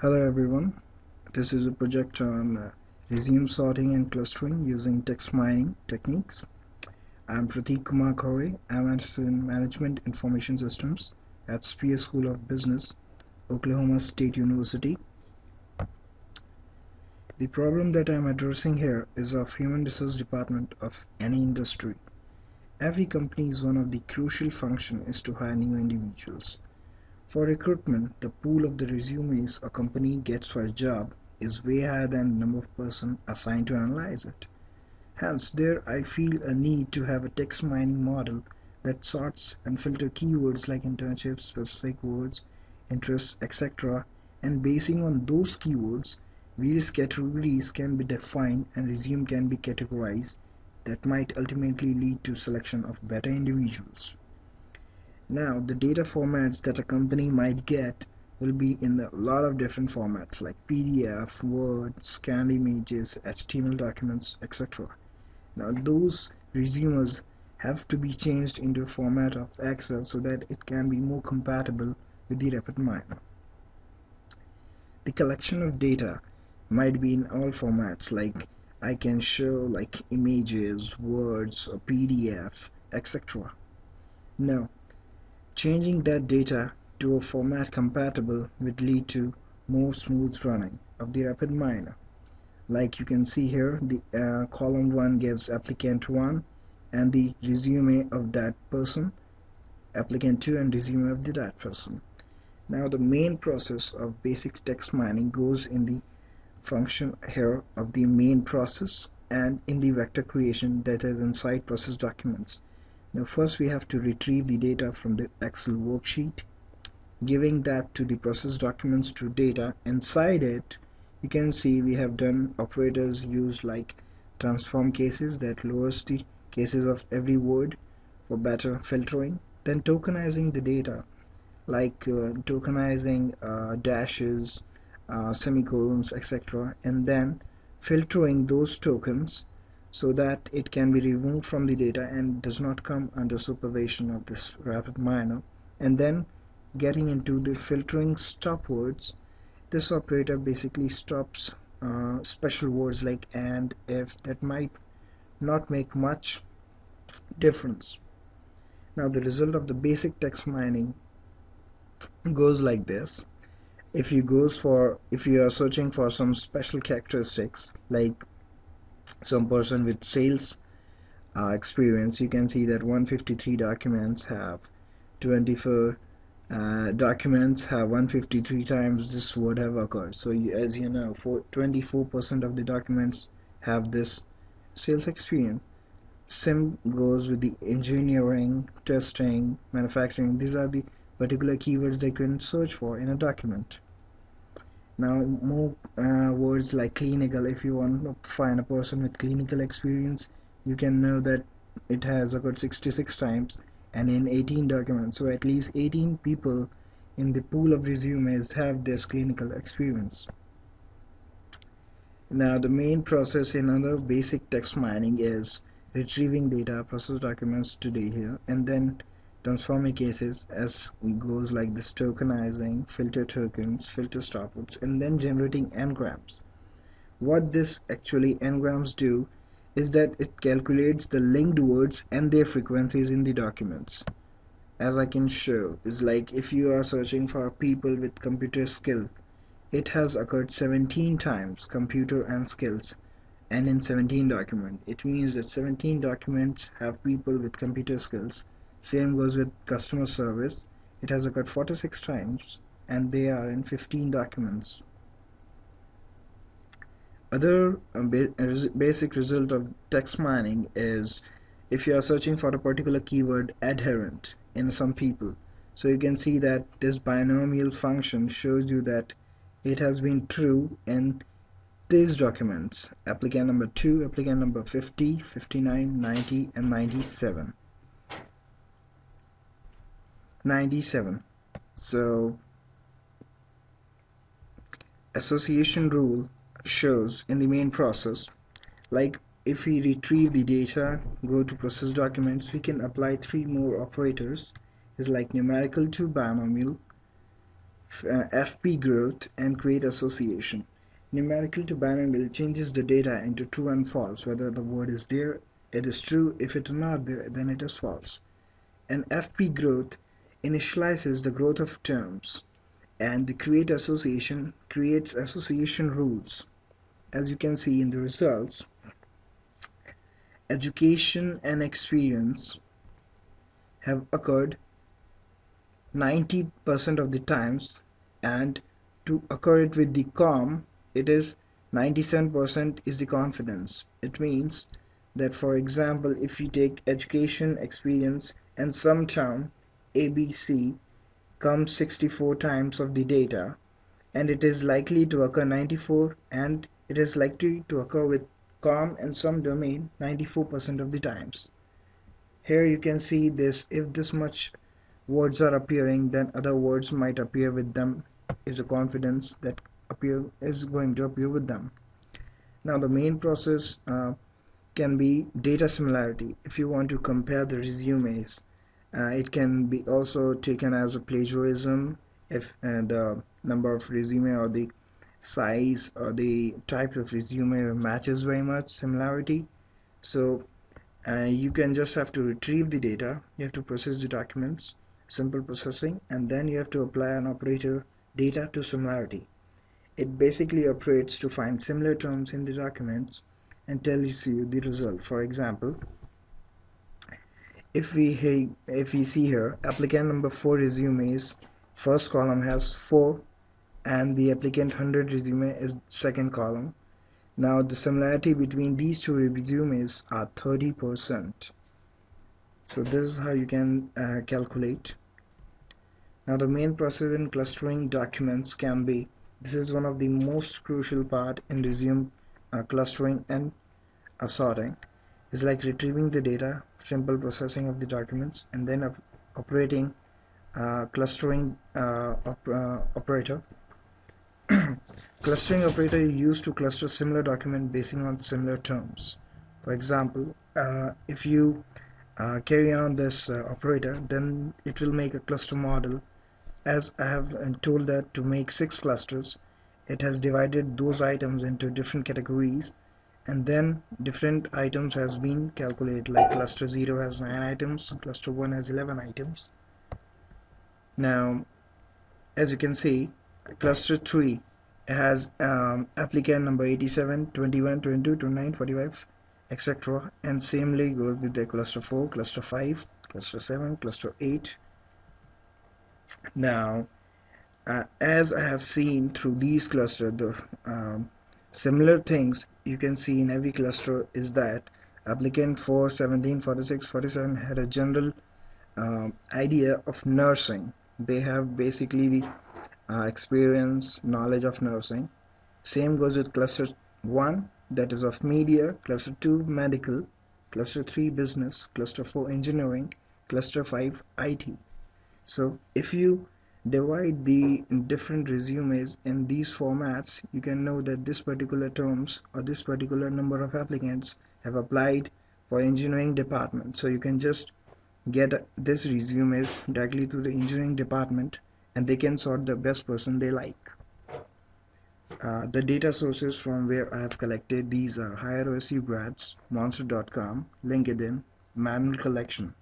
Hello everyone, this is a project on uh, resume sorting and clustering using text mining techniques. I'm Prateek Kumar Khare, I'm in Management Information Systems at Spears School of Business, Oklahoma State University. The problem that I'm addressing here is of human resource department of any industry. Every company's one of the crucial function is to hire new individuals. For recruitment, the pool of the resumes a company gets for a job is way higher than the number of persons assigned to analyze it. Hence, there I feel a need to have a text mining model that sorts and filter keywords like internships, specific words, interests, etc. and basing on those keywords, various categories can be defined and resume can be categorized that might ultimately lead to selection of better individuals. Now the data formats that a company might get will be in a lot of different formats like PDF, Word, scanned images, HTML documents, etc. Now those resumes have to be changed into a format of Excel so that it can be more compatible with the RapidMiner. The collection of data might be in all formats like I can show like images, words, or PDF, etc. Now Changing that data to a format compatible would lead to more smooth running of the RapidMiner. Like you can see here, the uh, column 1 gives applicant 1 and the resume of that person, applicant 2 and resume of the that person. Now the main process of basic text mining goes in the function here of the main process and in the vector creation that is inside process documents. Now first we have to retrieve the data from the Excel worksheet giving that to the process documents to data. Inside it you can see we have done operators used like transform cases that lowers the cases of every word for better filtering. Then tokenizing the data like uh, tokenizing uh, dashes uh, semicolons etc and then filtering those tokens so that it can be removed from the data and does not come under supervision of this rapid miner. And then getting into the filtering stop words this operator basically stops uh, special words like and if that might not make much difference. Now the result of the basic text mining goes like this. If you goes for if you are searching for some special characteristics like some person with sales uh, experience you can see that 153 documents have 24 uh, documents have 153 times this word have occurred. So you, as you know 24% of the documents have this sales experience. Same goes with the engineering testing manufacturing. These are the particular keywords they can search for in a document now more uh, words like clinical if you want to find a person with clinical experience you can know that it has occurred 66 times and in 18 documents. So at least 18 people in the pool of resumes have this clinical experience. Now the main process in other basic text mining is retrieving data process documents to data here and then transforming cases as goes like this tokenizing filter tokens filter stopwords and then generating n-grams. What this actually n-grams do is that it calculates the linked words and their frequencies in the documents. As I can show is like if you are searching for people with computer skill it has occurred 17 times computer and skills and in 17 document it means that 17 documents have people with computer skills same goes with customer service. It has occurred 46 times and they are in 15 documents. Other uh, ba basic result of text mining is if you are searching for a particular keyword adherent in some people. So you can see that this binomial function shows you that it has been true in these documents applicant number 2 applicant number 50 59 90 and 97 97 so association rule shows in the main process like if we retrieve the data go to process documents we can apply three more operators is like numerical to binomial uh, FP growth and create association. Numerical to binary changes the data into true and false. Whether the word is there, it is true. If it is not there, then it is false. And FP growth initializes the growth of terms and the create association creates association rules. As you can see in the results, education and experience have occurred 90% of the times and to occur it with the com it is 97% is the confidence it means that for example if you take education experience and some town ABC comes 64 times of the data and it is likely to occur 94 and it is likely to occur with com and some domain 94% of the times. Here you can see this if this much words are appearing then other words might appear with them. Is a confidence that appear is going to appear with them. Now the main process uh, can be data similarity. If you want to compare the resumes uh, it can be also taken as a plagiarism if uh, the number of resume or the size or the type of resume matches very much similarity. So uh, you can just have to retrieve the data. You have to process the documents simple processing and then you have to apply an operator data to similarity. It basically operates to find similar terms in the documents and tells you the result. For example if we if we see here applicant number 4 resumes first column has 4 and the applicant 100 resume is second column. Now the similarity between these two resumes are 30% so this is how you can uh, calculate. Now the main process in clustering documents can be this is one of the most crucial part in resume uh, clustering and uh, sorting is like retrieving the data simple processing of the documents and then op operating uh, clustering uh, op uh, operator. Clustering operator is used to cluster similar document based on similar terms. For example uh, if you uh, carry on this uh, operator then it will make a cluster model. As I have told that to make six clusters it has divided those items into different categories and then different items has been calculated like cluster 0 has 9 items cluster 1 has 11 items. Now as you can see cluster 3 has um, applicant number 87 21 22 29 45 etc and similarly goes with the cluster 4 cluster 5 cluster 7 cluster 8 now uh, as I have seen through these clusters the um, similar things you can see in every cluster is that applicant 4 17 46 47 had a general um, idea of nursing. They have basically the uh, experience knowledge of nursing. Same goes with cluster 1 that is of media cluster 2 medical cluster 3 business cluster 4 engineering cluster 5 IT so if you divide the different resumes in these formats you can know that this particular terms or this particular number of applicants have applied for engineering department. So you can just get this resumes directly to the engineering department and they can sort the best person they like. Uh, the data sources from where I have collected these are higher OSU grads monster.com linkedin manual collection